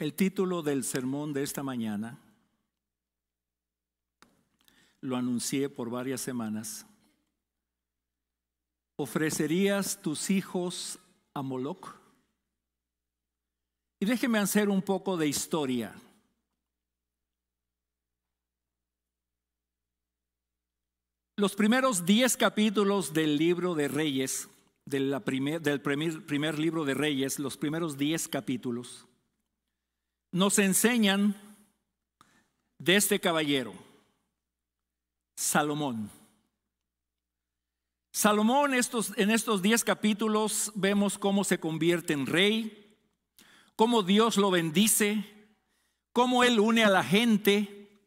El título del sermón de esta mañana lo anuncié por varias semanas. ¿Ofrecerías tus hijos a Moloch? Y déjeme hacer un poco de historia. Los primeros diez capítulos del libro de Reyes, del primer, primer libro de Reyes, los primeros diez capítulos, nos enseñan de este caballero, Salomón. Salomón estos, en estos diez capítulos vemos cómo se convierte en rey, cómo Dios lo bendice, cómo Él une a la gente,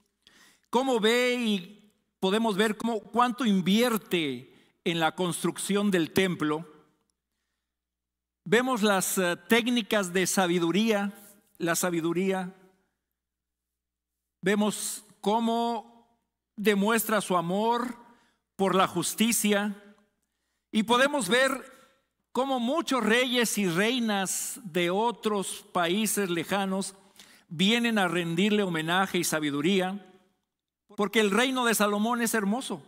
cómo ve y podemos ver cómo, cuánto invierte en la construcción del templo. Vemos las eh, técnicas de sabiduría la sabiduría, vemos cómo demuestra su amor por la justicia y podemos ver cómo muchos reyes y reinas de otros países lejanos vienen a rendirle homenaje y sabiduría, porque el reino de Salomón es hermoso.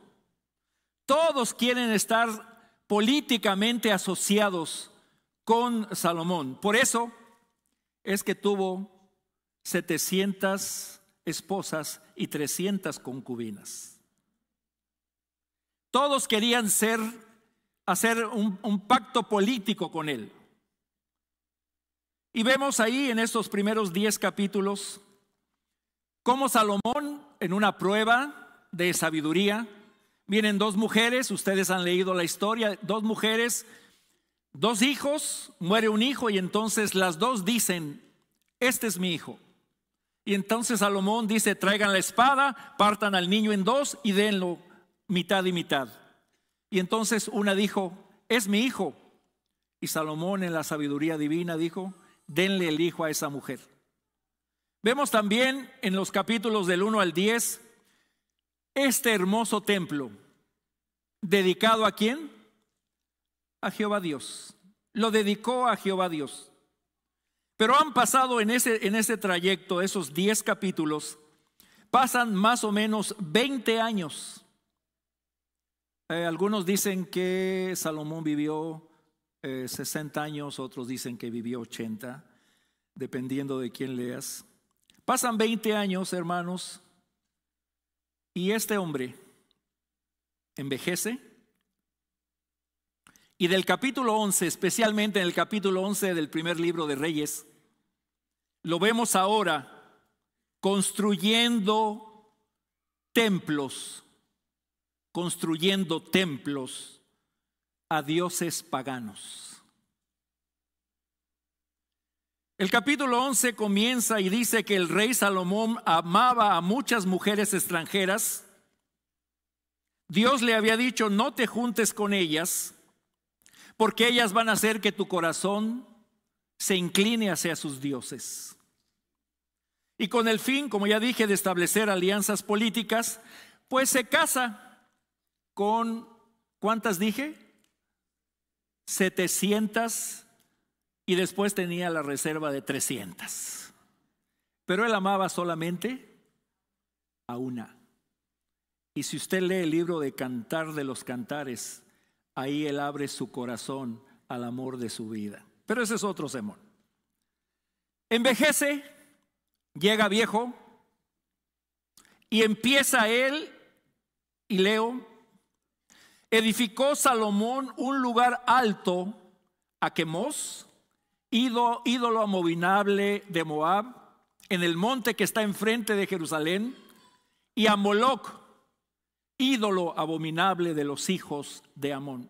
Todos quieren estar políticamente asociados con Salomón. Por eso, es que tuvo 700 esposas y 300 concubinas. Todos querían ser, hacer un, un pacto político con él. Y vemos ahí en estos primeros 10 capítulos cómo Salomón, en una prueba de sabiduría, vienen dos mujeres, ustedes han leído la historia, dos mujeres dos hijos, muere un hijo y entonces las dos dicen, este es mi hijo. Y entonces Salomón dice, traigan la espada, partan al niño en dos y denlo mitad y mitad. Y entonces una dijo, es mi hijo. Y Salomón en la sabiduría divina dijo, denle el hijo a esa mujer. Vemos también en los capítulos del 1 al 10 este hermoso templo, dedicado a quién? A Jehová Dios. Lo dedicó a Jehová Dios. Pero han pasado en ese, en ese trayecto, esos 10 capítulos, pasan más o menos 20 años. Eh, algunos dicen que Salomón vivió 60 eh, años, otros dicen que vivió 80, dependiendo de quién leas. Pasan 20 años, hermanos, y este hombre envejece y del capítulo 11, especialmente en el capítulo 11 del primer libro de Reyes, lo vemos ahora construyendo templos, construyendo templos a dioses paganos. El capítulo 11 comienza y dice que el rey Salomón amaba a muchas mujeres extranjeras. Dios le había dicho, no te juntes con ellas porque ellas van a hacer que tu corazón se incline hacia sus dioses. Y con el fin, como ya dije, de establecer alianzas políticas, pues se casa con, ¿cuántas dije? 700 y después tenía la reserva de 300. Pero él amaba solamente a una. Y si usted lee el libro de Cantar de los Cantares, ahí él abre su corazón al amor de su vida. Pero ese es otro sermón. Envejece, llega viejo y empieza él, y leo, edificó Salomón un lugar alto a Quemos, ídolo, ídolo de Moab, en el monte que está enfrente de Jerusalén, y a Moloch, ídolo abominable de los hijos de Amón.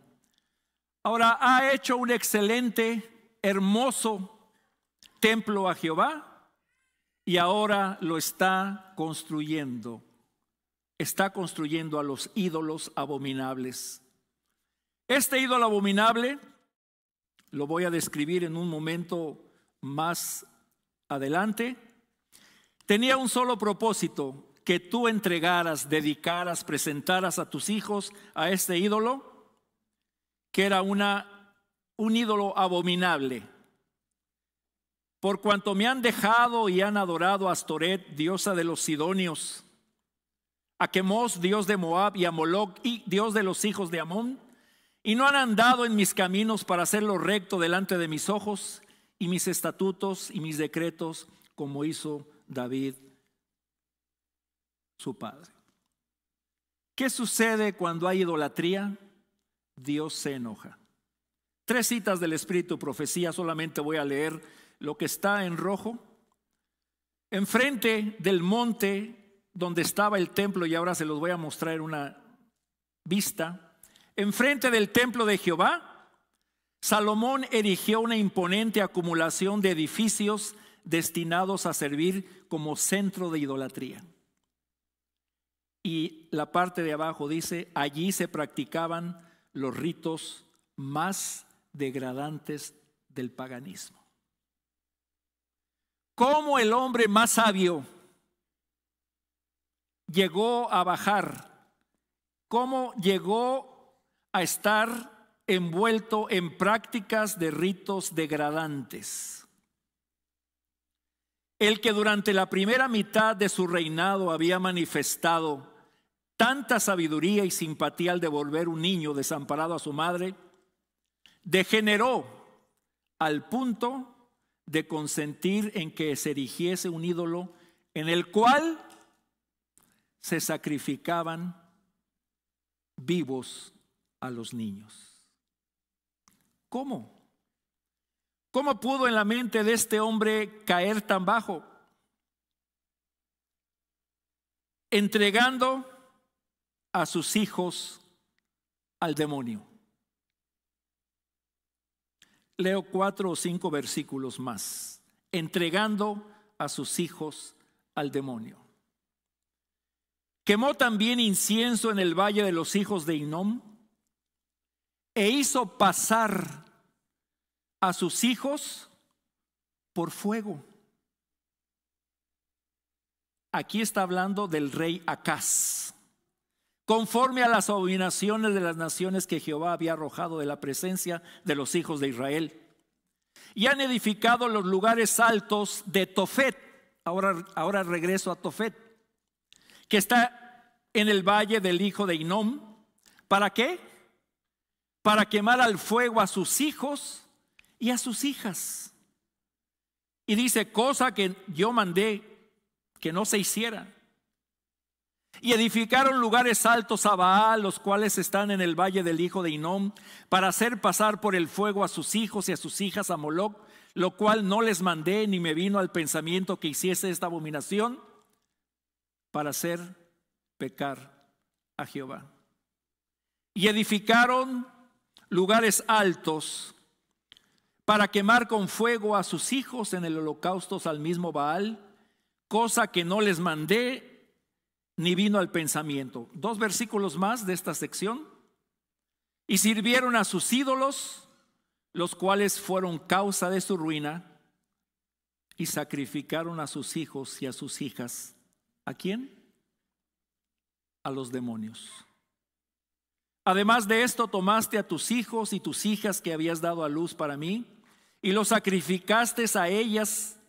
Ahora ha hecho un excelente, hermoso templo a Jehová y ahora lo está construyendo. Está construyendo a los ídolos abominables. Este ídolo abominable lo voy a describir en un momento más adelante. Tenía un solo propósito, que tú entregaras, dedicaras, presentaras a tus hijos a este ídolo, que era una, un ídolo abominable. por cuanto me han dejado y han adorado a Astoret, diosa de los Sidonios, a Quemos, dios de Moab, y a Moloch, dios de los hijos de Amón, y no han andado en mis caminos para hacerlo recto delante de mis ojos, y mis estatutos y mis decretos, como hizo David, su padre. ¿Qué sucede cuando hay idolatría? Dios se enoja. Tres citas del Espíritu Profecía, solamente voy a leer lo que está en rojo. Enfrente del monte donde estaba el templo, y ahora se los voy a mostrar una vista, enfrente del templo de Jehová, Salomón erigió una imponente acumulación de edificios destinados a servir como centro de idolatría. Y la parte de abajo dice, allí se practicaban los ritos más degradantes del paganismo. ¿Cómo el hombre más sabio llegó a bajar? ¿Cómo llegó a estar envuelto en prácticas de ritos degradantes? El que durante la primera mitad de su reinado había manifestado tanta sabiduría y simpatía al devolver un niño desamparado a su madre, degeneró al punto de consentir en que se erigiese un ídolo en el cual se sacrificaban vivos a los niños. ¿Cómo? ¿Cómo pudo en la mente de este hombre caer tan bajo? Entregando a sus hijos al demonio. Leo cuatro o cinco versículos más, entregando a sus hijos al demonio. Quemó también incienso en el valle de los hijos de Inom e hizo pasar a sus hijos por fuego. Aquí está hablando del rey Acaz conforme a las abominaciones de las naciones que Jehová había arrojado de la presencia de los hijos de Israel. Y han edificado los lugares altos de Tofet. Ahora, ahora regreso a Tofet, que está en el valle del hijo de Inom. ¿Para qué? Para quemar al fuego a sus hijos y a sus hijas. Y dice, cosa que yo mandé que no se hiciera. Y edificaron lugares altos a Baal, los cuales están en el valle del hijo de Inom, para hacer pasar por el fuego a sus hijos y a sus hijas a Moloch, lo cual no les mandé ni me vino al pensamiento que hiciese esta abominación para hacer pecar a Jehová. Y edificaron lugares altos para quemar con fuego a sus hijos en el holocausto al mismo Baal, cosa que no les mandé ni vino al pensamiento. Dos versículos más de esta sección. Y sirvieron a sus ídolos, los cuales fueron causa de su ruina, y sacrificaron a sus hijos y a sus hijas. ¿A quién? A los demonios. Además de esto, tomaste a tus hijos y tus hijas que habías dado a luz para mí, y los sacrificaste a ellas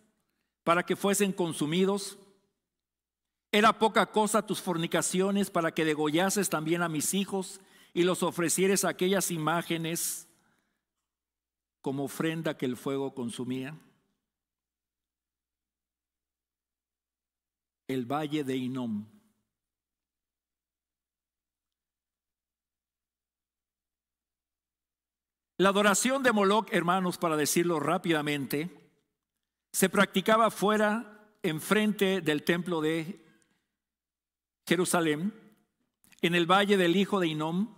para que fuesen consumidos era poca cosa tus fornicaciones para que degollases también a mis hijos y los ofrecieres aquellas imágenes como ofrenda que el fuego consumía. El valle de Inom. La adoración de Moloch, hermanos, para decirlo rápidamente, se practicaba fuera, enfrente del templo de Jerusalén, en el valle del hijo de Inom,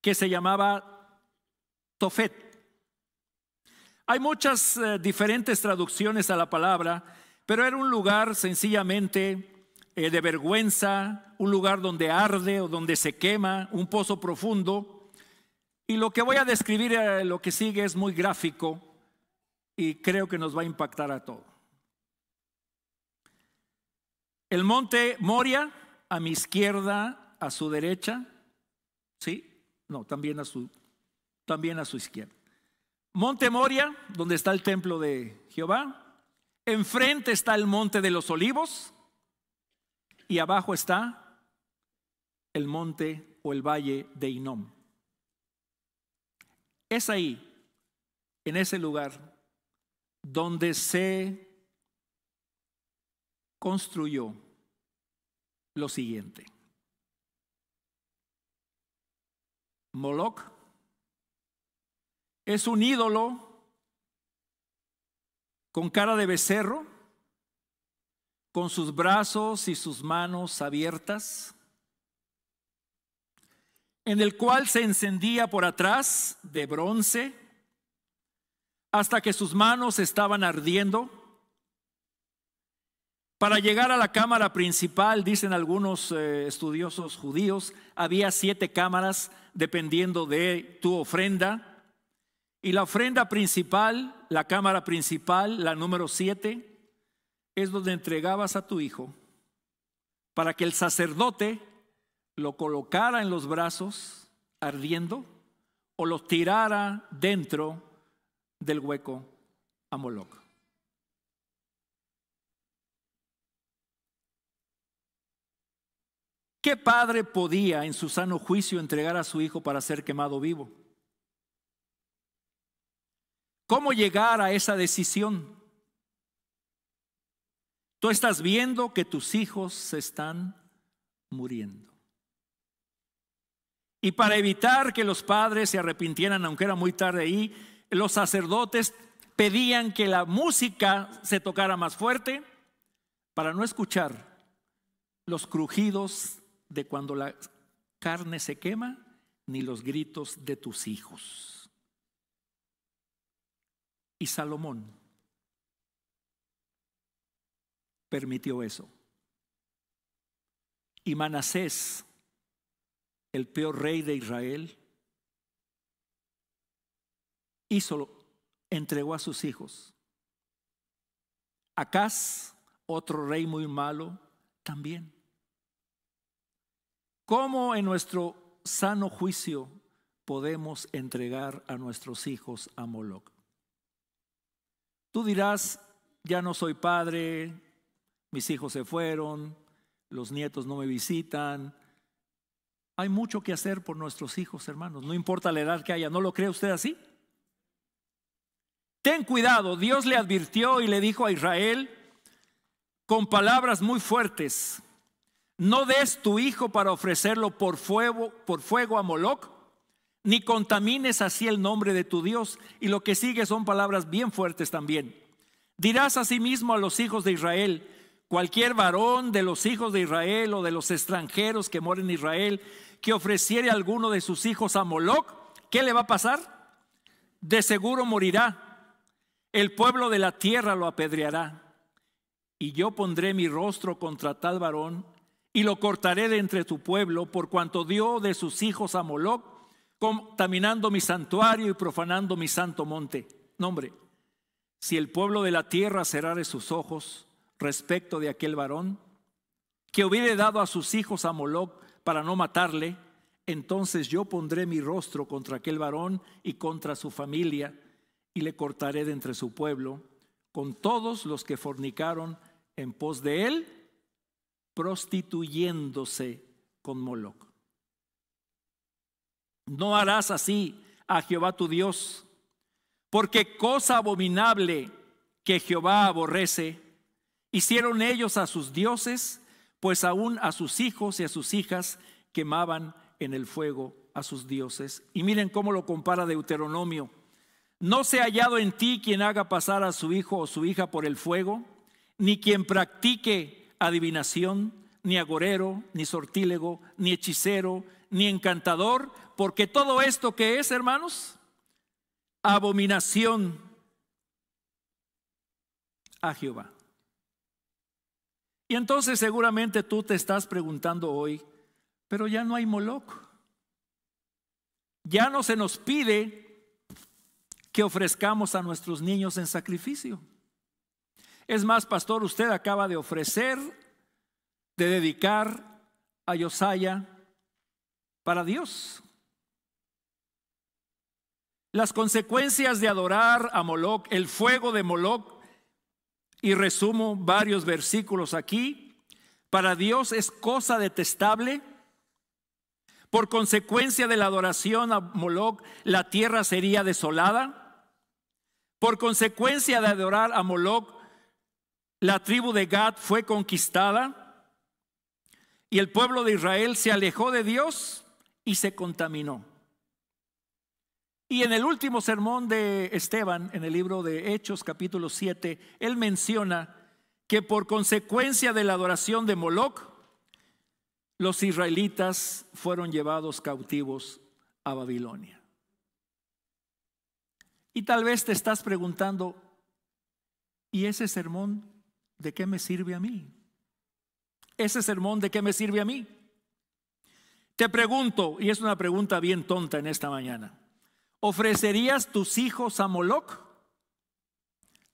que se llamaba Tofet. Hay muchas eh, diferentes traducciones a la palabra, pero era un lugar sencillamente eh, de vergüenza, un lugar donde arde o donde se quema, un pozo profundo. Y lo que voy a describir, eh, lo que sigue, es muy gráfico y creo que nos va a impactar a todos. El monte Moria a mi izquierda, a su derecha, ¿sí? No, también a su, también a su izquierda. Monte Moria, donde está el templo de Jehová. Enfrente está el monte de los olivos. Y abajo está el monte o el valle de Inom. Es ahí, en ese lugar, donde se construyó lo siguiente. Moloch es un ídolo con cara de becerro, con sus brazos y sus manos abiertas, en el cual se encendía por atrás de bronce hasta que sus manos estaban ardiendo. Para llegar a la cámara principal, dicen algunos eh, estudiosos judíos, había siete cámaras dependiendo de tu ofrenda. Y la ofrenda principal, la cámara principal, la número siete, es donde entregabas a tu hijo para que el sacerdote lo colocara en los brazos ardiendo o lo tirara dentro del hueco a Moloch. ¿Qué padre podía en su sano juicio entregar a su hijo para ser quemado vivo? ¿Cómo llegar a esa decisión? Tú estás viendo que tus hijos se están muriendo. Y para evitar que los padres se arrepintieran, aunque era muy tarde ahí, los sacerdotes pedían que la música se tocara más fuerte para no escuchar los crujidos de cuando la carne se quema, ni los gritos de tus hijos y Salomón permitió eso. Y Manasés, el peor rey de Israel, hizo, entregó a sus hijos. Acaz, otro rey muy malo, también. ¿Cómo en nuestro sano juicio podemos entregar a nuestros hijos a Moloch? Tú dirás, ya no soy padre, mis hijos se fueron, los nietos no me visitan. Hay mucho que hacer por nuestros hijos, hermanos, no importa la edad que haya. ¿No lo cree usted así? Ten cuidado, Dios le advirtió y le dijo a Israel con palabras muy fuertes, no des tu hijo para ofrecerlo por fuego, por fuego a Moloch, ni contamines así el nombre de tu Dios. Y lo que sigue son palabras bien fuertes también. Dirás asimismo a los hijos de Israel, cualquier varón de los hijos de Israel o de los extranjeros que moren en Israel, que ofreciere alguno de sus hijos a Moloch, ¿qué le va a pasar? De seguro morirá. El pueblo de la tierra lo apedreará. Y yo pondré mi rostro contra tal varón y lo cortaré de entre tu pueblo, por cuanto dio de sus hijos a Moloch contaminando mi santuario y profanando mi santo monte. Nombre, si el pueblo de la tierra cerrare sus ojos respecto de aquel varón, que hubiere dado a sus hijos a Moloch para no matarle, entonces yo pondré mi rostro contra aquel varón y contra su familia, y le cortaré de entre su pueblo, con todos los que fornicaron en pos de él, prostituyéndose con Moloch. No harás así a Jehová tu Dios, porque cosa abominable que Jehová aborrece, hicieron ellos a sus dioses, pues aún a sus hijos y a sus hijas quemaban en el fuego a sus dioses. Y miren cómo lo compara Deuteronomio. No se ha hallado en ti quien haga pasar a su hijo o su hija por el fuego, ni quien practique adivinación, ni agorero, ni sortílego, ni hechicero, ni encantador, porque todo esto que es, hermanos, abominación a Jehová. Y entonces seguramente tú te estás preguntando hoy, pero ya no hay Moloch. Ya no se nos pide que ofrezcamos a nuestros niños en sacrificio. Es más, pastor, usted acaba de ofrecer, de dedicar a Josiah para Dios. las consecuencias de adorar a Moloch, el fuego de Moloch, y resumo varios versículos aquí, para Dios es cosa detestable. Por consecuencia de la adoración a Moloch, la tierra sería desolada. Por consecuencia de adorar a Moloch, la tribu de Gad fue conquistada y el pueblo de Israel se alejó de Dios y se contaminó. Y en el último sermón de Esteban, en el libro de Hechos capítulo 7, él menciona que por consecuencia de la adoración de Moloch, los israelitas fueron llevados cautivos a Babilonia. Y tal vez te estás preguntando, ¿y ese sermón de qué me sirve a mí? ¿Ese sermón de qué me sirve a mí? Te pregunto, y es una pregunta bien tonta en esta mañana. ¿Ofrecerías tus hijos a Moloch?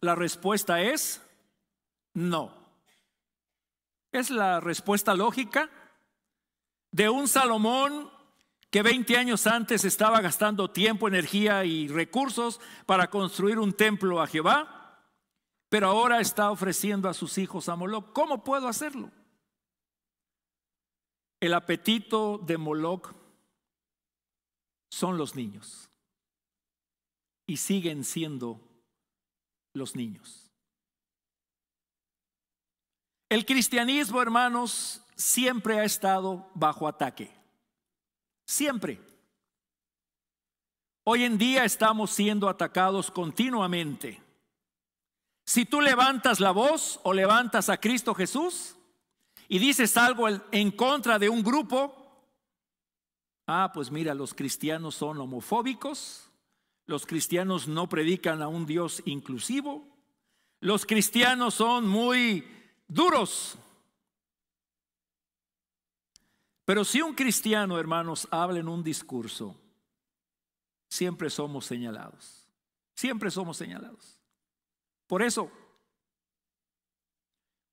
La respuesta es no. Es la respuesta lógica de un Salomón que 20 años antes estaba gastando tiempo, energía y recursos para construir un templo a Jehová, pero ahora está ofreciendo a sus hijos a Moloch. ¿Cómo puedo hacerlo? El apetito de Moloch son los niños y siguen siendo los niños. El cristianismo, hermanos, siempre ha estado bajo ataque. Siempre. Hoy en día estamos siendo atacados continuamente. Si tú levantas la voz o levantas a Cristo Jesús y dices algo en contra de un grupo, ah, pues mira, los cristianos son homofóbicos, los cristianos no predican a un Dios inclusivo. Los cristianos son muy duros. Pero si un cristiano, hermanos, habla en un discurso, siempre somos señalados. Siempre somos señalados. Por eso,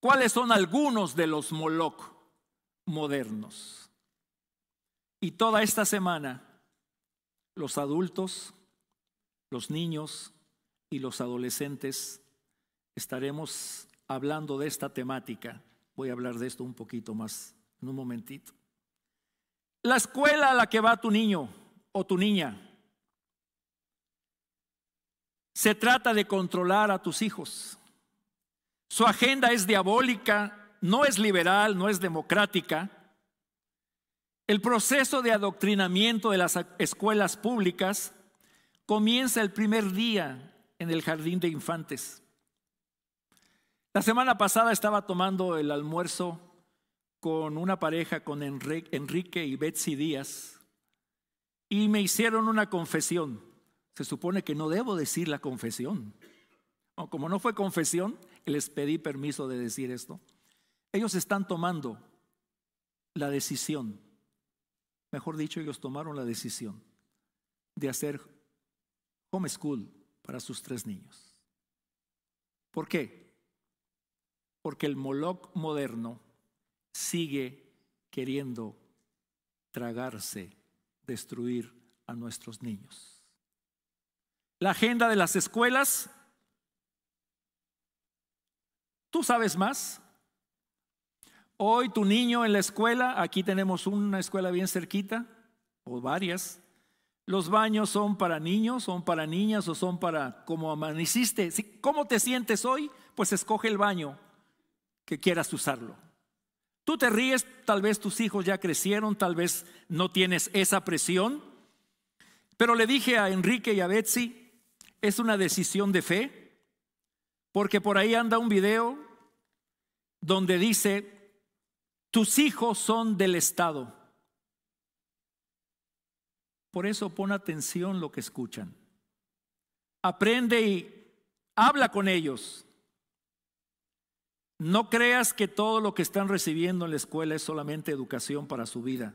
¿cuáles son algunos de los Moloch modernos? Y toda esta semana, los adultos los niños y los adolescentes estaremos hablando de esta temática. Voy a hablar de esto un poquito más en un momentito. La escuela a la que va tu niño o tu niña. Se trata de controlar a tus hijos. Su agenda es diabólica, no es liberal, no es democrática. El proceso de adoctrinamiento de las escuelas públicas comienza el primer día en el jardín de infantes. La semana pasada estaba tomando el almuerzo con una pareja, con Enrique y Betsy Díaz, y me hicieron una confesión. Se supone que no debo decir la confesión. Como no fue confesión, les pedí permiso de decir esto. Ellos están tomando la decisión, mejor dicho, ellos tomaron la decisión de hacer homeschool para sus tres niños. ¿Por qué? Porque el Moloch moderno sigue queriendo tragarse, destruir a nuestros niños. La agenda de las escuelas, ¿tú sabes más? Hoy tu niño en la escuela, aquí tenemos una escuela bien cerquita, o varias, los baños son para niños, son para niñas o son para como amaneciste. ¿Cómo te sientes hoy? Pues escoge el baño que quieras usarlo. Tú te ríes, tal vez tus hijos ya crecieron, tal vez no tienes esa presión. Pero le dije a Enrique y a Betsy, es una decisión de fe, porque por ahí anda un video donde dice, tus hijos son del Estado. Por eso pon atención lo que escuchan. Aprende y habla con ellos. No creas que todo lo que están recibiendo en la escuela es solamente educación para su vida.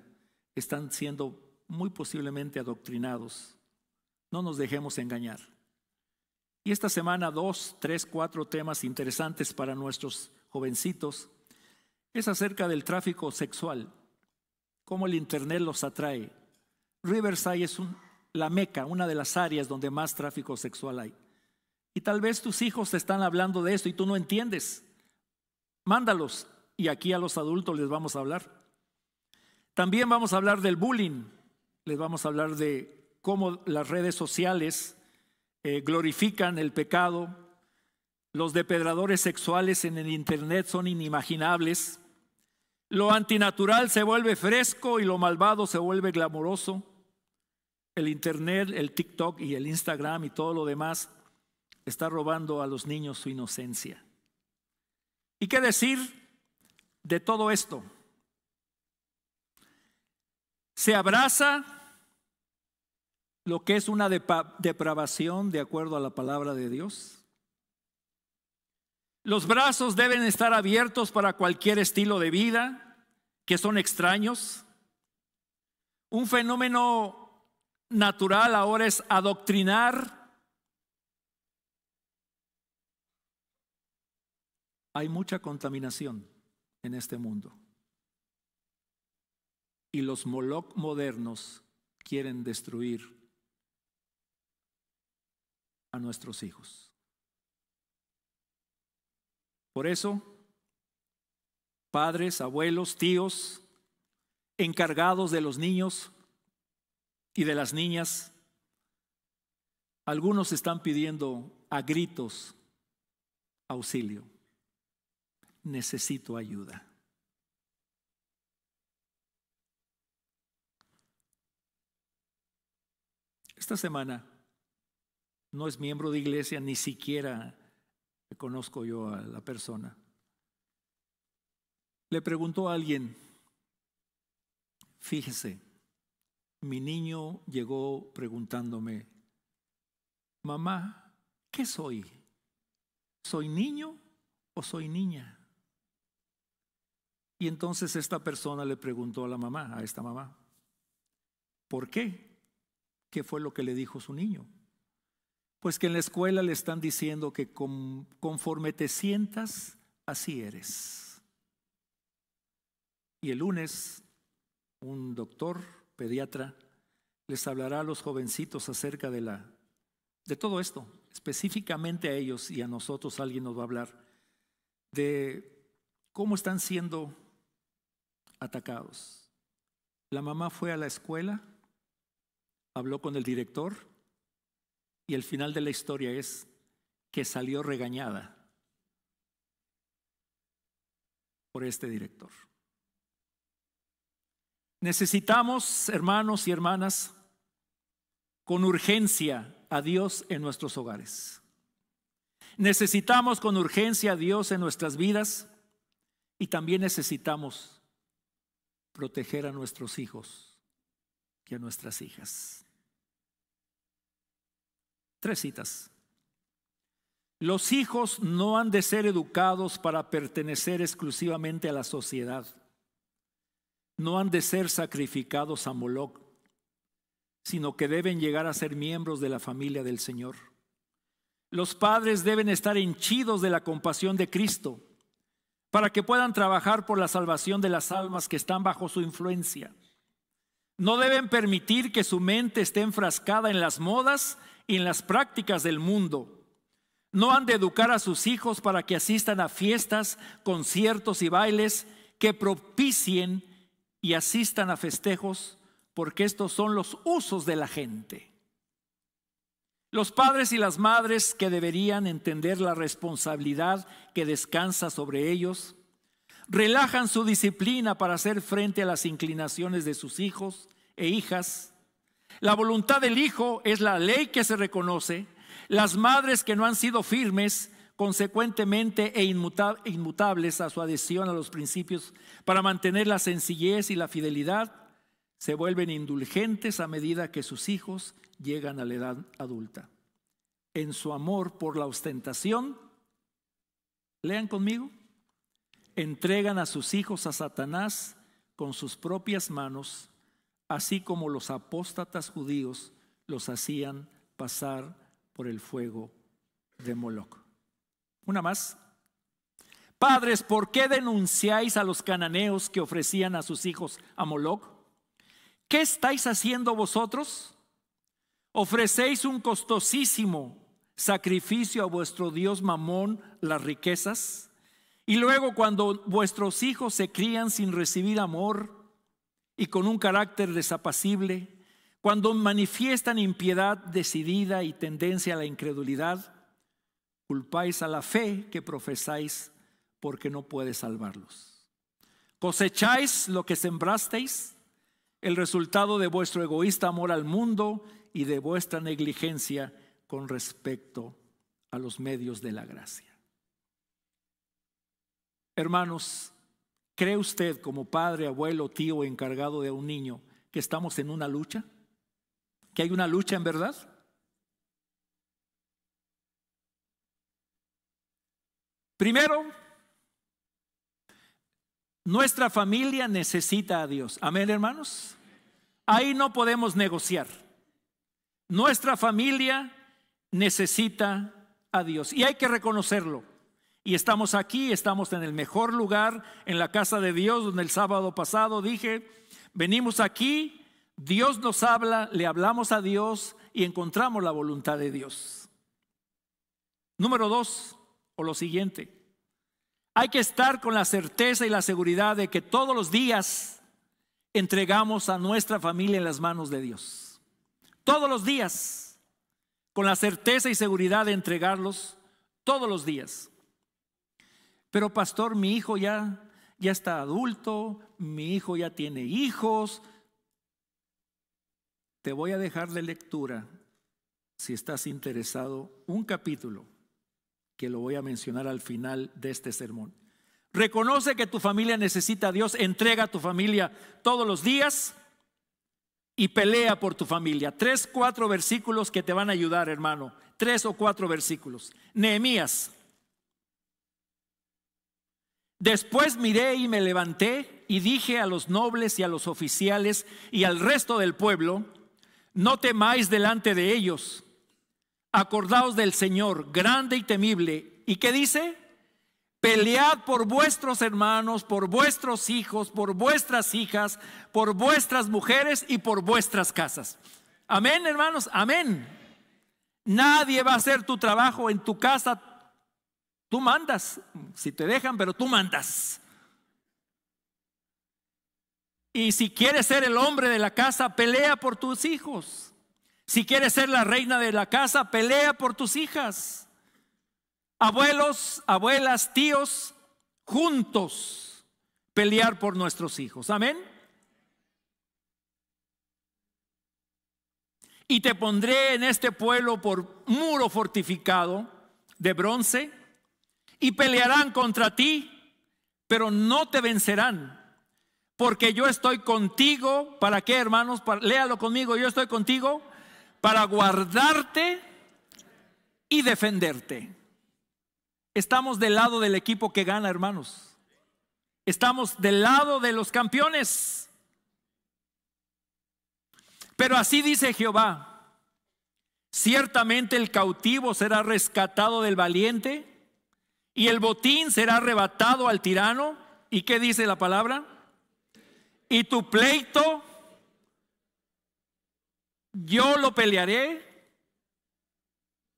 Están siendo muy posiblemente adoctrinados. No nos dejemos engañar. Y esta semana dos, tres, cuatro temas interesantes para nuestros jovencitos es acerca del tráfico sexual, cómo el Internet los atrae, Riverside es la meca, una de las áreas donde más tráfico sexual hay. Y tal vez tus hijos te están hablando de esto y tú no entiendes. Mándalos y aquí a los adultos les vamos a hablar. También vamos a hablar del bullying, les vamos a hablar de cómo las redes sociales eh, glorifican el pecado, los depredadores sexuales en el Internet son inimaginables, lo antinatural se vuelve fresco y lo malvado se vuelve glamoroso. El Internet, el TikTok y el Instagram y todo lo demás está robando a los niños su inocencia. ¿Y qué decir de todo esto? Se abraza lo que es una depravación de acuerdo a la palabra de Dios. Los brazos deben estar abiertos para cualquier estilo de vida que son extraños. Un fenómeno natural ahora es adoctrinar Hay mucha contaminación en este mundo. Y los Moloch modernos quieren destruir a nuestros hijos. Por eso, padres, abuelos, tíos, encargados de los niños y de las niñas, algunos están pidiendo a gritos auxilio necesito ayuda. Esta semana no es miembro de iglesia, ni siquiera conozco yo a la persona. Le preguntó a alguien, fíjese, mi niño llegó preguntándome, mamá, ¿qué soy? ¿Soy niño o soy niña? Y entonces esta persona le preguntó a la mamá, a esta mamá, ¿por qué? ¿Qué fue lo que le dijo su niño? Pues que en la escuela le están diciendo que conforme te sientas, así eres. Y el lunes, un doctor, pediatra, les hablará a los jovencitos acerca de la de todo esto, específicamente a ellos y a nosotros alguien nos va a hablar de cómo están siendo atacados. La mamá fue a la escuela, habló con el director y el final de la historia es que salió regañada por este director. Necesitamos, hermanos y hermanas, con urgencia a Dios en nuestros hogares. Necesitamos con urgencia a Dios en nuestras vidas y también necesitamos proteger a nuestros hijos y a nuestras hijas. Tres citas. Los hijos no han de ser educados para pertenecer exclusivamente a la sociedad. No han de ser sacrificados a Moloch, sino que deben llegar a ser miembros de la familia del Señor. Los padres deben estar henchidos de la compasión de Cristo para que puedan trabajar por la salvación de las almas que están bajo su influencia. No deben permitir que su mente esté enfrascada en las modas y en las prácticas del mundo. No han de educar a sus hijos para que asistan a fiestas, conciertos y bailes que propicien y asistan a festejos, porque estos son los usos de la gente. Los padres y las madres que deberían entender la responsabilidad que descansa sobre ellos, relajan su disciplina para hacer frente a las inclinaciones de sus hijos e hijas. La voluntad del hijo es la ley que se reconoce. Las madres que no han sido firmes, consecuentemente e inmutables a su adhesión a los principios para mantener la sencillez y la fidelidad, se vuelven indulgentes a medida que sus hijos llegan a la edad adulta. En su amor por la ostentación, lean conmigo, entregan a sus hijos a Satanás con sus propias manos, así como los apóstatas judíos los hacían pasar por el fuego de Moloch. Una más. Padres, ¿por qué denunciáis a los cananeos que ofrecían a sus hijos a Moloch? ¿Qué estáis haciendo vosotros? ofrecéis un costosísimo sacrificio a vuestro Dios Mamón, las riquezas, y luego cuando vuestros hijos se crían sin recibir amor y con un carácter desapacible, cuando manifiestan impiedad decidida y tendencia a la incredulidad, culpáis a la fe que profesáis porque no puede salvarlos. Cosecháis lo que sembrasteis, el resultado de vuestro egoísta amor al mundo y de vuestra negligencia con respecto a los medios de la gracia. Hermanos, ¿cree usted como padre, abuelo, tío, encargado de un niño que estamos en una lucha? ¿Que hay una lucha en verdad? Primero, nuestra familia necesita a Dios. Amén, hermanos. Ahí no podemos negociar. Nuestra familia necesita a Dios y hay que reconocerlo. Y estamos aquí, estamos en el mejor lugar, en la casa de Dios, donde el sábado pasado dije, venimos aquí, Dios nos habla, le hablamos a Dios y encontramos la voluntad de Dios. Número dos, o lo siguiente, hay que estar con la certeza y la seguridad de que todos los días entregamos a nuestra familia en las manos de Dios. Todos los días, con la certeza y seguridad de entregarlos todos los días. Pero pastor, mi hijo ya ya está adulto, mi hijo ya tiene hijos. Te voy a dejar de lectura si estás interesado un capítulo que lo voy a mencionar al final de este sermón. Reconoce que tu familia necesita a Dios, entrega a tu familia todos los días y pelea por tu familia. Tres, cuatro versículos que te van a ayudar, hermano. Tres o cuatro versículos. Nehemías. Después miré y me levanté y dije a los nobles y a los oficiales y al resto del pueblo, no temáis delante de ellos acordaos del Señor, grande y temible. ¿Y qué dice? Pelead por vuestros hermanos, por vuestros hijos, por vuestras hijas, por vuestras mujeres y por vuestras casas. Amén, hermanos, amén. Nadie va a hacer tu trabajo en tu casa. Tú mandas, si te dejan, pero tú mandas. Y si quieres ser el hombre de la casa, pelea por tus hijos. Si quieres ser la reina de la casa, pelea por tus hijas. Abuelos, abuelas, tíos, juntos pelear por nuestros hijos. Amén. Y te pondré en este pueblo por muro fortificado de bronce y pelearán contra ti, pero no te vencerán. Porque yo estoy contigo. ¿Para qué, hermanos? léalo conmigo. Yo estoy contigo para guardarte y defenderte. Estamos del lado del equipo que gana, hermanos. Estamos del lado de los campeones. Pero así dice Jehová, ciertamente el cautivo será rescatado del valiente y el botín será arrebatado al tirano. ¿Y qué dice la palabra? Y tu pleito yo lo pelearé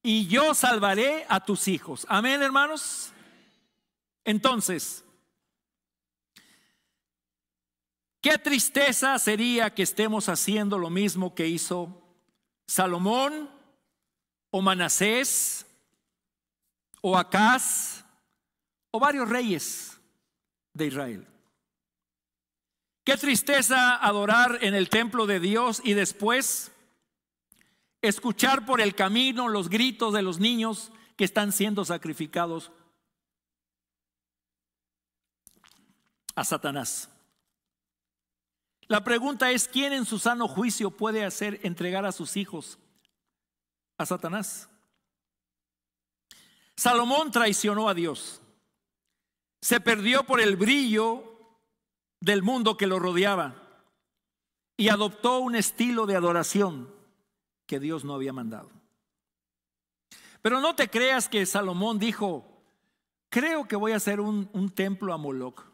y yo salvaré a tus hijos. Amén, hermanos. Entonces, qué tristeza sería que estemos haciendo lo mismo que hizo Salomón o Manasés o Acaz o varios reyes de Israel. Qué tristeza adorar en el templo de Dios y después escuchar por el camino los gritos de los niños que están siendo sacrificados a Satanás. La pregunta es, ¿quién en su sano juicio puede hacer entregar a sus hijos a Satanás? Salomón traicionó a Dios. Se perdió por el brillo del mundo que lo rodeaba y adoptó un estilo de adoración que Dios no había mandado. Pero no te creas que Salomón dijo, creo que voy a hacer un, templo a Moloch,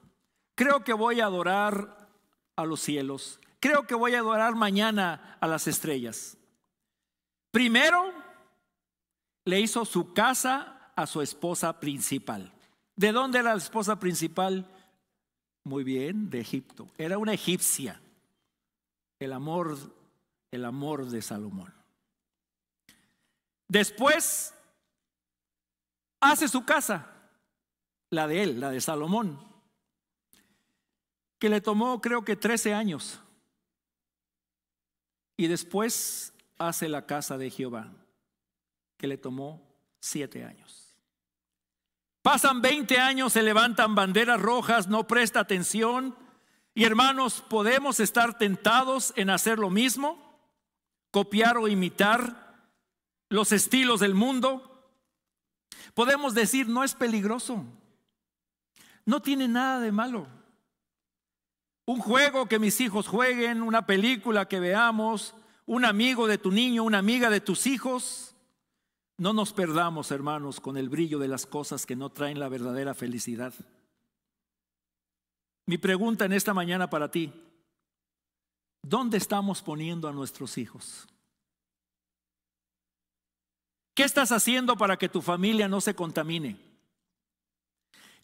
creo que voy a adorar a los cielos, creo que voy a adorar mañana a las estrellas. Primero, le hizo su casa a su esposa principal. ¿De dónde era la esposa principal? Muy bien, de Egipto. Era una egipcia. El amor, el amor de Salomón. Después hace su casa, la de él, la de Salomón, que le tomó creo que 13 años. Y después hace la casa de Jehová, que le tomó 7 años. Pasan 20 años, se levantan banderas rojas, no presta atención. Y hermanos, podemos estar tentados en hacer lo mismo, copiar o imitar los estilos del mundo. Podemos decir, no es peligroso, no tiene nada de malo. Un juego que mis hijos jueguen, una película que veamos, un amigo de tu niño, una amiga de tus hijos. No nos perdamos, hermanos, con el brillo de las cosas que no traen la verdadera felicidad. Mi pregunta en esta mañana para ti, ¿dónde estamos poniendo a nuestros hijos? ¿Qué estás haciendo para que tu familia no se contamine?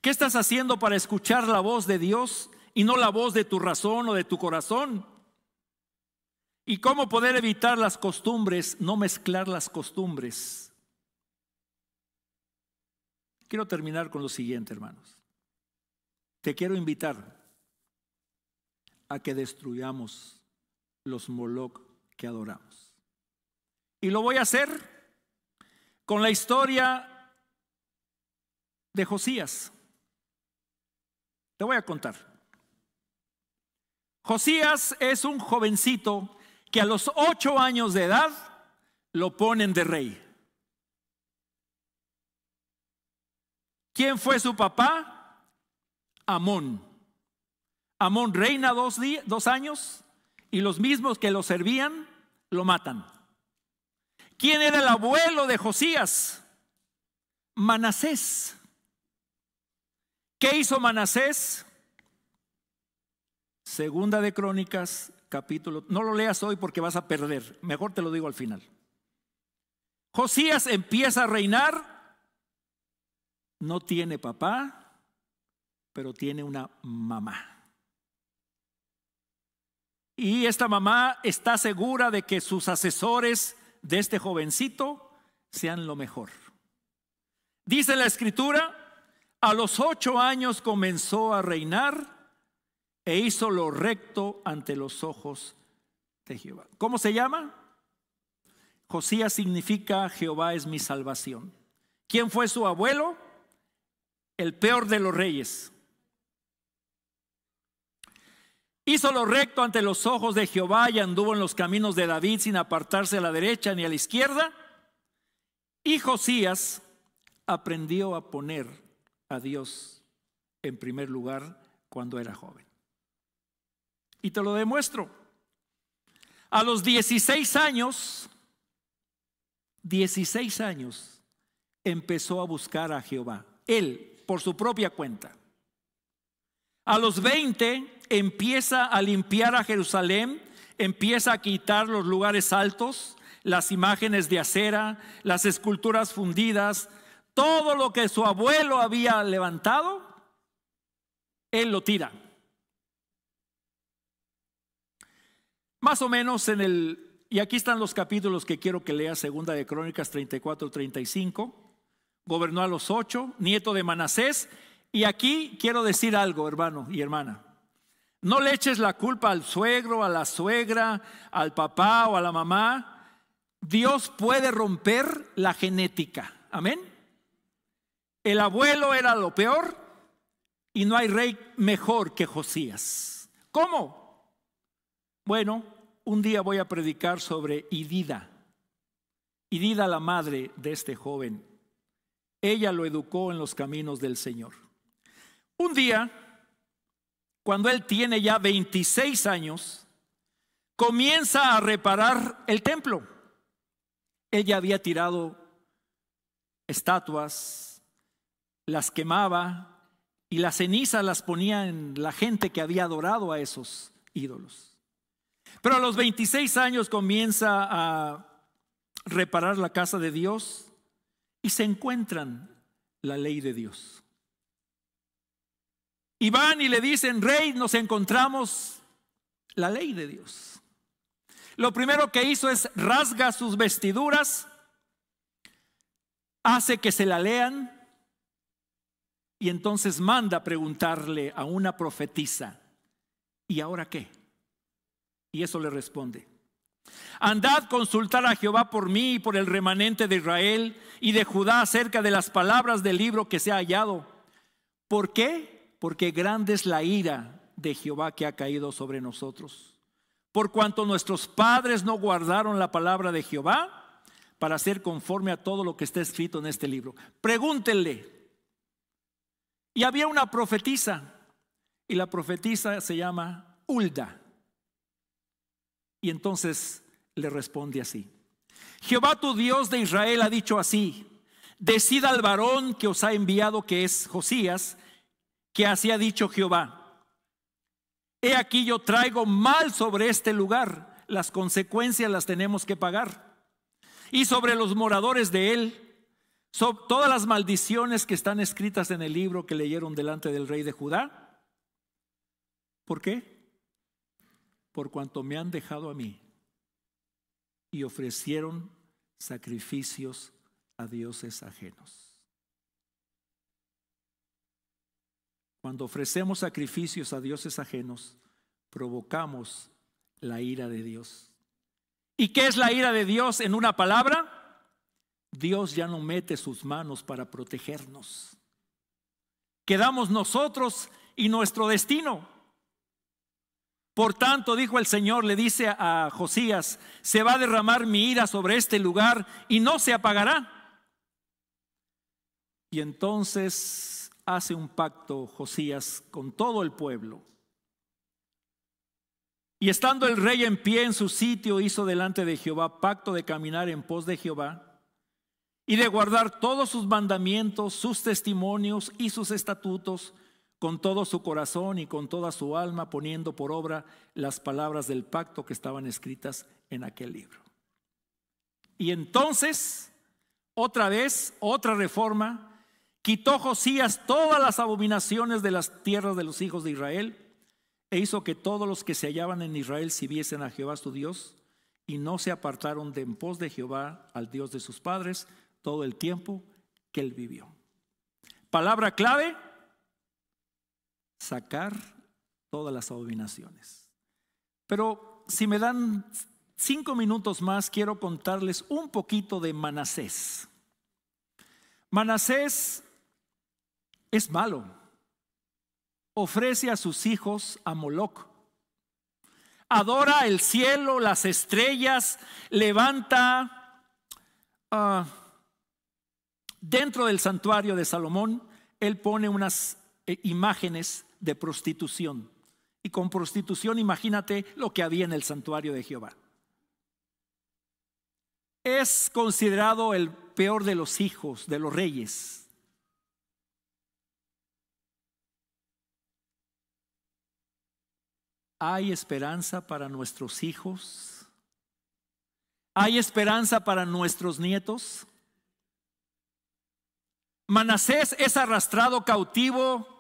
¿Qué estás haciendo para escuchar la voz de Dios y no la voz de tu razón o de tu corazón? ¿Y cómo poder evitar las costumbres, no mezclar las costumbres? Quiero terminar con lo siguiente, hermanos. Te quiero invitar a que destruyamos los Moloch que adoramos. Y lo voy a hacer con la historia de Josías. Te voy a contar. Josías es un jovencito que a los ocho años de edad lo ponen de rey. ¿Quién fue su papá? Amón. Amón reina dos, dos años y los mismos que lo servían lo matan. ¿Quién era el abuelo de Josías? Manasés. ¿Qué hizo Manasés? Segunda de Crónicas, capítulo. No lo leas hoy porque vas a perder. Mejor te lo digo al final. Josías empieza a reinar. No tiene papá, pero tiene una mamá. Y esta mamá está segura de que sus asesores de este jovencito sean lo mejor. Dice la escritura, a los ocho años comenzó a reinar e hizo lo recto ante los ojos de Jehová. ¿Cómo se llama? Josías significa Jehová es mi salvación. ¿Quién fue su abuelo? El peor de los reyes. Hizo lo recto ante los ojos de Jehová y anduvo en los caminos de David sin apartarse a la derecha ni a la izquierda. Y Josías aprendió a poner a Dios en primer lugar cuando era joven. Y te lo demuestro. A los 16 años, 16 años, empezó a buscar a Jehová, él, por su propia cuenta. A los 20 empieza a limpiar a Jerusalén, empieza a quitar los lugares altos, las imágenes de acera, las esculturas fundidas, todo lo que su abuelo había levantado, él lo tira. Más o menos en el, y aquí están los capítulos que quiero que leas, segunda de Crónicas 34, 35, gobernó a los ocho, nieto de Manasés, y aquí quiero decir algo, hermano y hermana. No le eches la culpa al suegro, a la suegra, al papá o a la mamá. Dios puede romper la genética. Amén. El abuelo era lo peor y no hay rey mejor que Josías. ¿Cómo? Bueno, un día voy a predicar sobre Idida. Idida, la madre de este joven. Ella lo educó en los caminos del Señor. Un día cuando él tiene ya 26 años, comienza a reparar el templo. Él ya había tirado estatuas, las quemaba y las cenizas las ponía en la gente que había adorado a esos ídolos. Pero a los 26 años comienza a, reparar la casa de Dios y se encuentran la ley de Dios. Y van y le dicen, rey, nos encontramos la ley de Dios. Lo primero que hizo es rasga sus vestiduras, hace que se la lean y entonces manda preguntarle a una profetisa, ¿y ahora qué? Y eso le responde. Andad consultar a Jehová por mí y por el remanente de Israel y de Judá acerca de las palabras del libro que se ha hallado. ¿Por qué? Porque grande es la ira de Jehová que ha caído sobre nosotros. Por cuanto nuestros padres no guardaron la palabra de Jehová para ser conforme a todo lo que está escrito en este libro. Pregúntenle. Y había una profetisa, y la profetisa se llama Ulda. Y entonces le responde así. Jehová tu Dios de Israel ha dicho así, decida al varón que os ha enviado, que es Josías, que así ha dicho Jehová. He aquí yo traigo mal sobre este lugar, las consecuencias las tenemos que pagar. Y sobre los moradores de él, sobre todas las maldiciones que están escritas en el libro que leyeron delante del rey de Judá. ¿Por qué? Por cuanto me han dejado a mí y ofrecieron sacrificios a dioses ajenos. Cuando ofrecemos sacrificios a dioses ajenos, provocamos la ira de Dios. ¿Y qué es la ira de Dios en una palabra? Dios ya no mete sus manos para protegernos. Quedamos nosotros y nuestro destino. Por tanto, dijo el Señor, le dice a Josías, se va a derramar mi ira sobre este lugar y no se apagará. Y entonces hace un pacto Josías con todo el pueblo. Y estando el rey en pie en su sitio, hizo delante de Jehová pacto de caminar en pos de Jehová y de guardar todos sus mandamientos, sus testimonios y sus estatutos con todo su corazón y con toda su alma, poniendo por obra las palabras del pacto que estaban escritas en aquel libro. Y entonces, otra vez, otra reforma, Quitó Josías todas las abominaciones de las tierras de los hijos de Israel e hizo que todos los que se hallaban en Israel sirviesen a Jehová su Dios y no se apartaron de en pos de Jehová al Dios de sus padres todo el tiempo que él vivió. Palabra clave, sacar todas las abominaciones. Pero si me dan cinco minutos más, quiero contarles un poquito de Manasés. Manasés es malo. Ofrece a sus hijos a Moloch. Adora el cielo, las estrellas, levanta ah, dentro del santuario de Salomón, él pone unas eh, imágenes de prostitución. Y con prostitución imagínate lo que había en el santuario de Jehová. Es considerado el peor de los hijos de los reyes. ¿Hay esperanza para nuestros hijos? ¿Hay esperanza para nuestros nietos? Manasés es arrastrado cautivo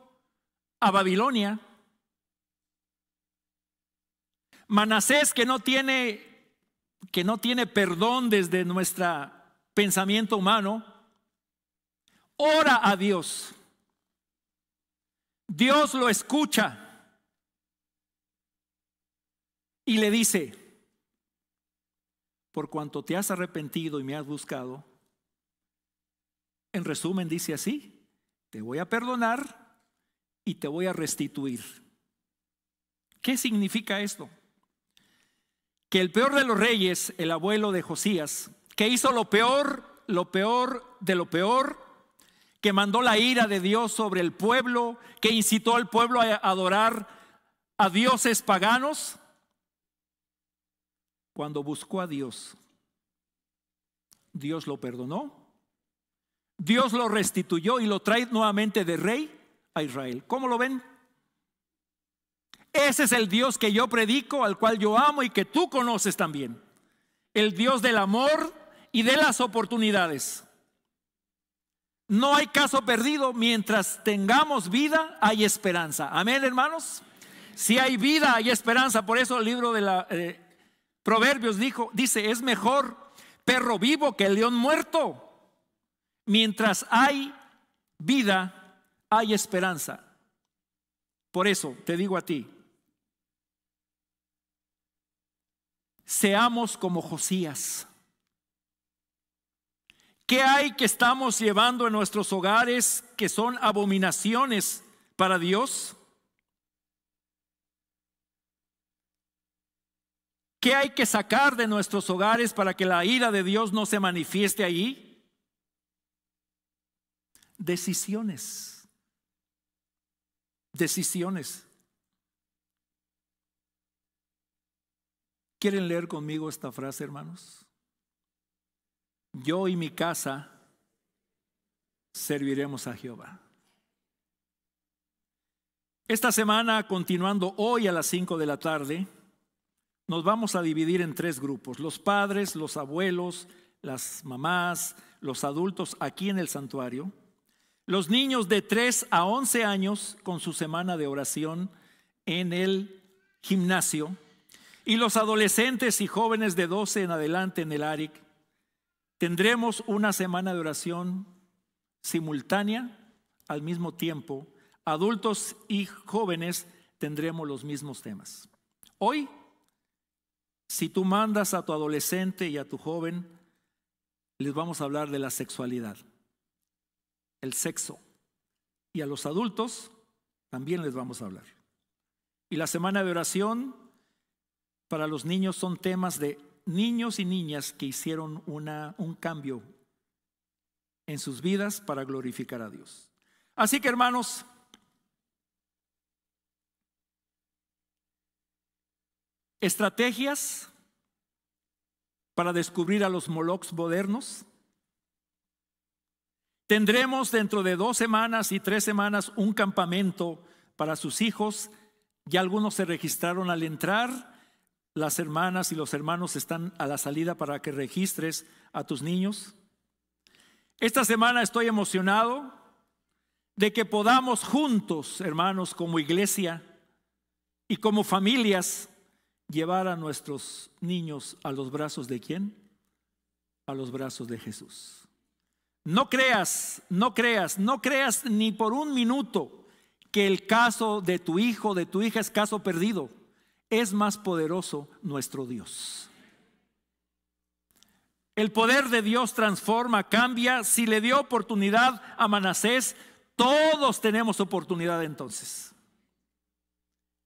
a Babilonia. Manasés que no tiene que no tiene perdón desde nuestro pensamiento humano, ora a Dios. Dios lo escucha y le dice, por cuanto te has arrepentido y me has buscado, en resumen dice así, te voy a perdonar y te voy a restituir. ¿Qué significa esto? Que el peor de los reyes, el abuelo de Josías, que hizo lo peor, lo peor de lo peor, que mandó la ira de Dios sobre el pueblo, que incitó al pueblo a adorar a dioses paganos, cuando buscó a Dios, Dios lo perdonó, Dios lo restituyó y lo trae nuevamente de rey a Israel. ¿Cómo lo ven? Ese es el Dios que yo predico, al cual yo amo y que tú conoces también. El Dios del amor y de las oportunidades. No hay caso perdido. Mientras tengamos vida, hay esperanza. Amén, hermanos. Si hay vida, hay esperanza. Por eso el libro de la eh, Proverbios dijo, dice, es mejor perro vivo que el león muerto. Mientras hay vida, hay esperanza. Por eso te digo a ti, seamos como Josías. ¿Qué hay que estamos llevando en nuestros hogares que son abominaciones para Dios? ¿Qué hay que sacar de nuestros hogares para que la ira de Dios no se manifieste allí? Decisiones. Decisiones. ¿Quieren leer conmigo esta frase, hermanos? yo y mi casa serviremos a Jehová. Esta semana, continuando hoy a las 5 de la tarde, nos vamos a dividir en tres grupos, los padres, los abuelos, las mamás, los adultos aquí en el santuario, los niños de 3 a 11 años con su semana de oración en el gimnasio y los adolescentes y jóvenes de 12 en adelante en el ARIC Tendremos una semana de oración simultánea al mismo tiempo. Adultos y jóvenes tendremos los mismos temas. Hoy, si tú mandas a tu adolescente y a tu joven, les vamos a hablar de la sexualidad, el sexo. Y a los adultos también les vamos a hablar. Y la semana de oración para los niños son temas de niños y niñas que hicieron una, un cambio en sus vidas para glorificar a Dios. Así que hermanos, estrategias para descubrir a los molochs modernos. Tendremos dentro de dos semanas y tres semanas un campamento para sus hijos. Ya algunos se registraron al entrar las hermanas y los hermanos están a la salida para que registres a tus niños. Esta semana estoy emocionado de que podamos juntos, hermanos, como iglesia y como familias, llevar a nuestros niños a los brazos de quién? A los brazos de Jesús. No creas, no creas, no creas ni por un minuto que el caso de tu hijo, de tu hija es caso perdido es más poderoso nuestro Dios. El poder de Dios transforma, cambia. Si le dio oportunidad a Manasés, todos tenemos oportunidad entonces.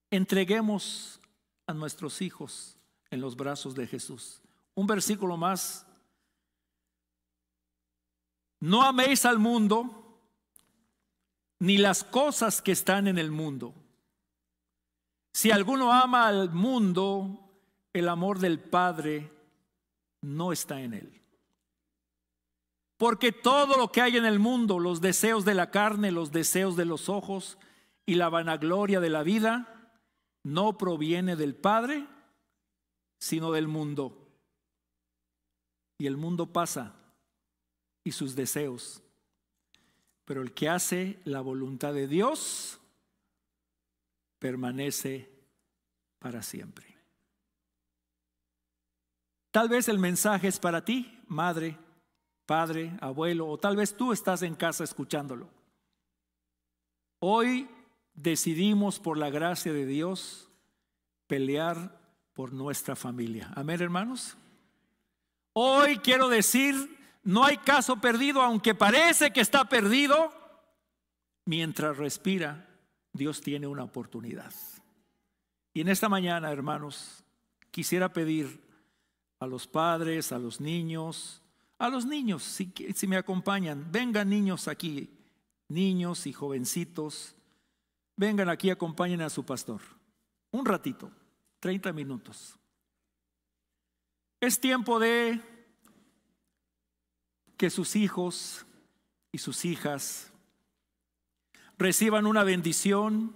Entreguemos a nuestros hijos en los brazos de Jesús. Un versículo más. No améis al mundo ni las cosas que están en el mundo. Si alguno ama al mundo, el amor del Padre no está en él. Porque todo lo que hay en el mundo, los deseos de la carne, los deseos de los ojos y la vanagloria de la vida, no proviene del Padre, sino del mundo. Y el mundo pasa y sus deseos. Pero el que hace la voluntad de Dios, permanece para siempre. Tal vez el mensaje es para ti, madre, padre, abuelo, o tal vez tú estás en casa escuchándolo. Hoy decidimos por la gracia de Dios pelear por nuestra familia. Amén, hermanos. Hoy quiero decir, no hay caso perdido, aunque parece que está perdido, mientras respira, Dios tiene una oportunidad. Y en esta mañana, hermanos, quisiera pedir a los padres, a los niños, a los niños, si, me acompañan, vengan niños aquí, niños y jovencitos, vengan aquí, acompañen a su pastor. Un ratito, 30 minutos. Es tiempo de que sus hijos y sus hijas reciban una bendición.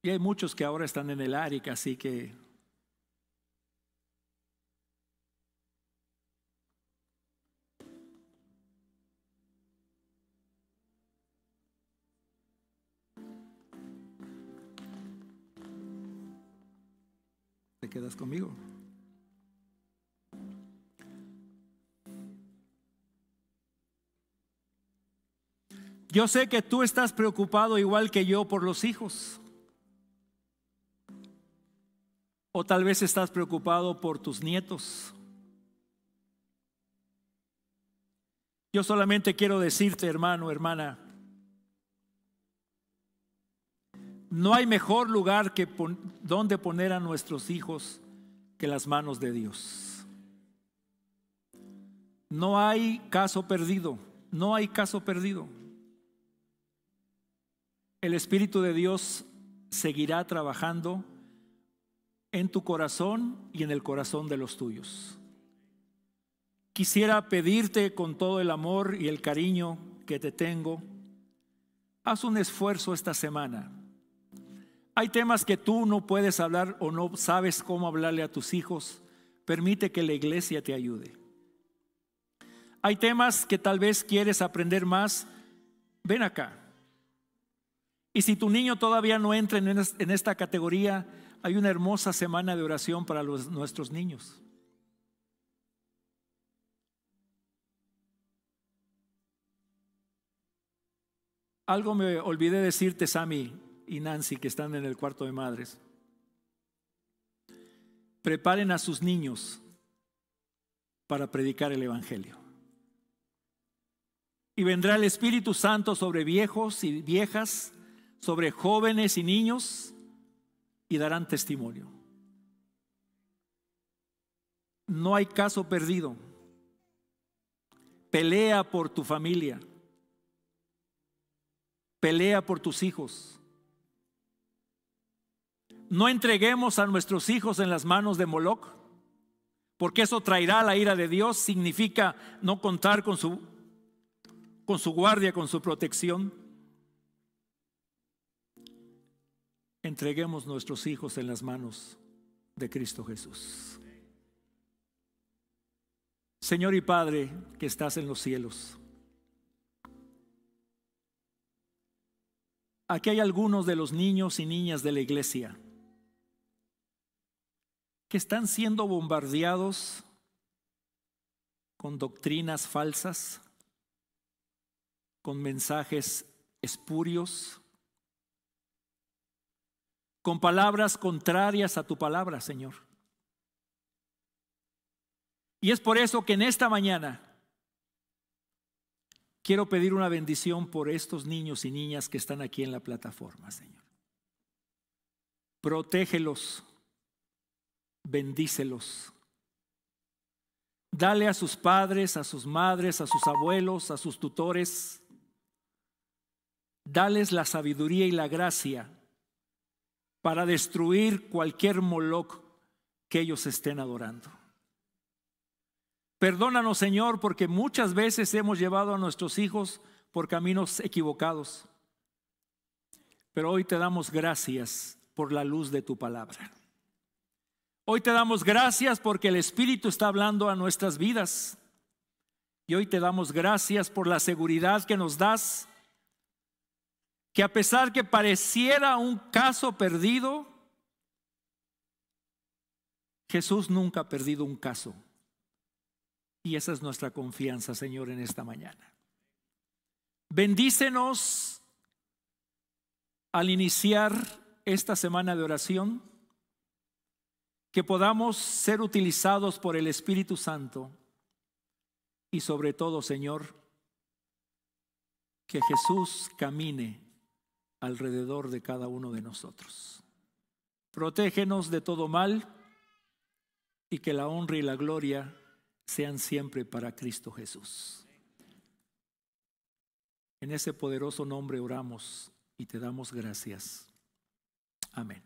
Y hay muchos que ahora están en el ARIC, así que te quedas conmigo. Yo sé que tú estás preocupado igual que yo por los hijos. O tal vez estás preocupado por tus nietos. Yo solamente quiero decirte, hermano, hermana, no hay mejor lugar que donde poner a nuestros hijos que las manos de Dios. No hay caso perdido, no hay caso perdido. El Espíritu de Dios seguirá trabajando en tu corazón y en el corazón de los tuyos. Quisiera pedirte con todo el amor y el cariño que te tengo, haz un esfuerzo esta semana. Hay temas que tú no puedes hablar o no sabes cómo hablarle a tus hijos. Permite que la iglesia te ayude. Hay temas que tal vez quieres aprender más. Ven acá. Y si tu niño todavía no entra en esta categoría, hay una hermosa semana de oración para los, nuestros niños. Algo me olvidé decirte, Sammy y Nancy, que están en el cuarto de madres. Preparen a sus niños para predicar el Evangelio. Y vendrá el Espíritu Santo sobre viejos y viejas, sobre jóvenes y niños, y darán testimonio. No hay caso perdido. Pelea por tu familia. Pelea por tus hijos. No entreguemos a nuestros hijos en las manos de Moloch, porque eso traerá la ira de Dios, significa no contar con su con su guardia, con su protección. Entreguemos nuestros hijos en las manos de Cristo Jesús. Señor y Padre que estás en los cielos, Aquí hay algunos de los niños y niñas de la iglesia que están siendo bombardeados con doctrinas falsas, con mensajes espurios, con palabras contrarias a tu palabra, Señor. Y es por eso que en esta mañana Quiero pedir una bendición por estos niños y niñas que están aquí en la plataforma, Señor. Protégelos, bendícelos. Dale a sus padres, a sus madres, a sus abuelos, a sus tutores. Dales la sabiduría y la gracia para destruir cualquier moloc que ellos estén adorando. Perdónanos, Señor, porque muchas veces hemos llevado a nuestros hijos por caminos equivocados. Pero hoy te damos gracias por la luz de tu palabra. Hoy te damos gracias porque el Espíritu está hablando a nuestras vidas. Y hoy te damos gracias por la seguridad que nos das, que a pesar que pareciera un caso perdido, Jesús nunca ha perdido un caso. Y esa es nuestra confianza, Señor, en esta mañana. Bendícenos al iniciar esta semana de oración, que podamos ser utilizados por el Espíritu Santo y sobre todo, Señor, que Jesús camine alrededor de cada uno de nosotros. Protégenos de todo mal y que la honra y la gloria sean siempre para Cristo Jesús. En ese poderoso nombre oramos y te damos gracias. Amén.